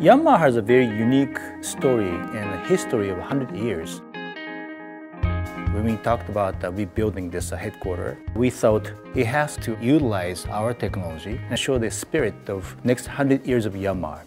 Yanmar has a very unique story and a history of 100 years. When we talked about uh, rebuilding this uh, headquarters, we thought it has to utilize our technology and show the spirit of next 100 years of Yanmar.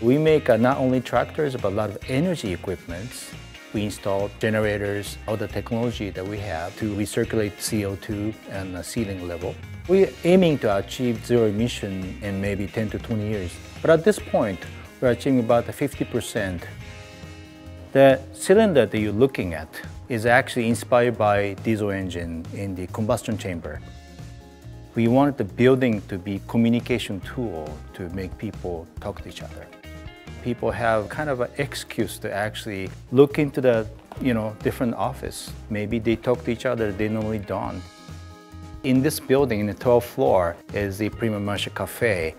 We make uh, not only tractors, but a lot of energy equipments. We install generators, all the technology that we have to recirculate CO2 and the ceiling level. We're aiming to achieve zero emission in maybe 10 to 20 years. But at this point, we're achieving about 50%. The cylinder that you're looking at is actually inspired by diesel engine in the combustion chamber. We wanted the building to be communication tool to make people talk to each other. People have kind of an excuse to actually look into the you know, different office. Maybe they talk to each other, they normally don't. In this building, in the 12th floor, is the Prima Marche Cafe.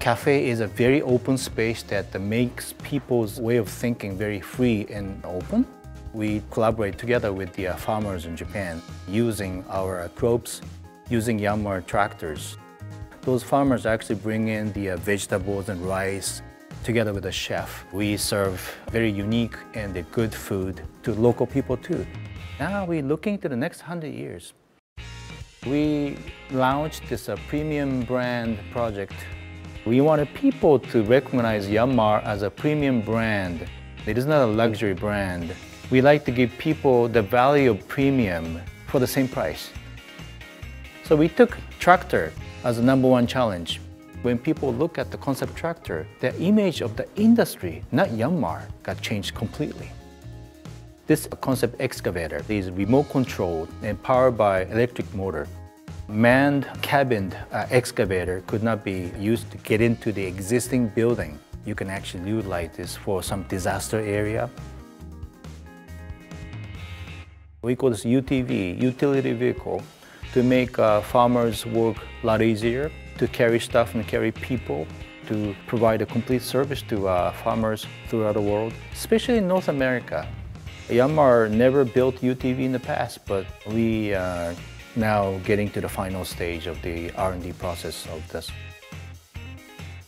Cafe is a very open space that makes people's way of thinking very free and open. We collaborate together with the uh, farmers in Japan using our uh, crops, using Yanmar tractors. Those farmers actually bring in the uh, vegetables and rice together with a chef. We serve very unique and good food to local people too. Now we're looking to the next 100 years. We launched this uh, premium brand project. We wanted people to recognize Yanmar as a premium brand. It is not a luxury brand. We like to give people the value of premium for the same price. So we took tractor as the number one challenge. When people look at the concept tractor, the image of the industry, not Yanmar, got changed completely. This concept excavator is remote controlled and powered by electric motor. Manned cabined uh, excavator could not be used to get into the existing building. You can actually utilize this for some disaster area. We call this UTV, utility vehicle, to make uh, farmers work a lot easier, to carry stuff and carry people, to provide a complete service to uh, farmers throughout the world, especially in North America. Yanmar never built UTV in the past, but we are now getting to the final stage of the R&D process of this.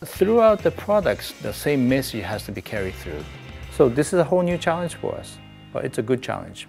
Throughout the products, the same message has to be carried through. So this is a whole new challenge for us, but it's a good challenge.